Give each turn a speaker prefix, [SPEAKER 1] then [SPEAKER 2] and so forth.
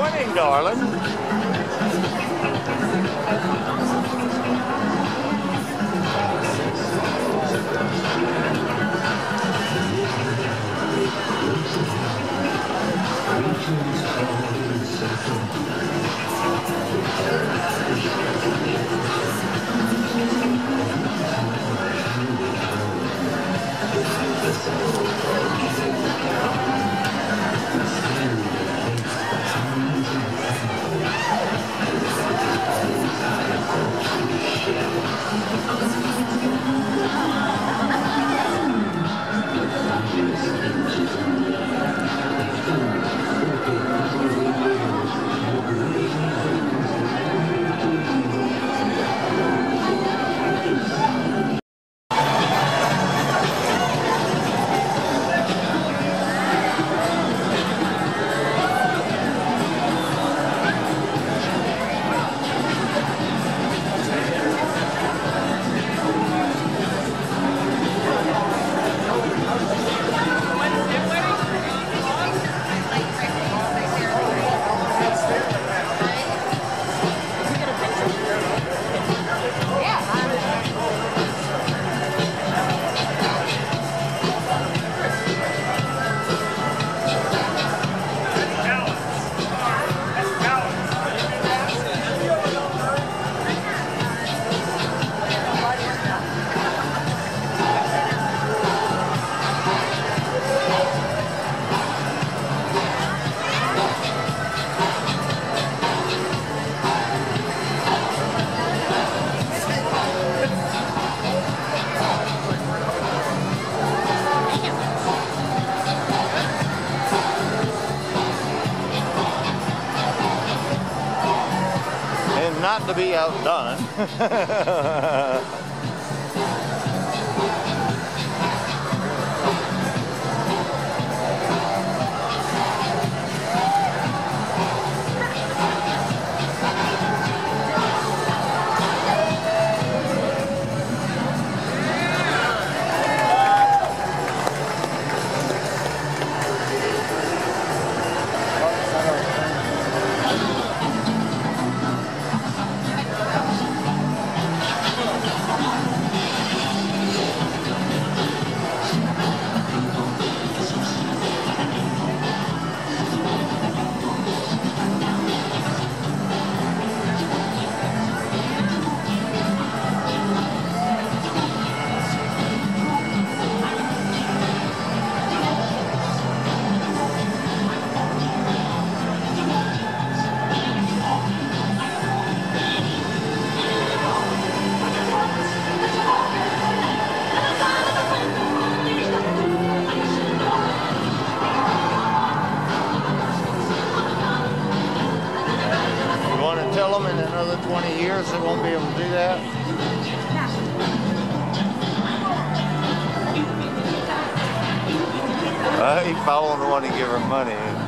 [SPEAKER 1] winning, darling. Not to be outdone. years they won't be able to do that? Uh, he following the one to give her money.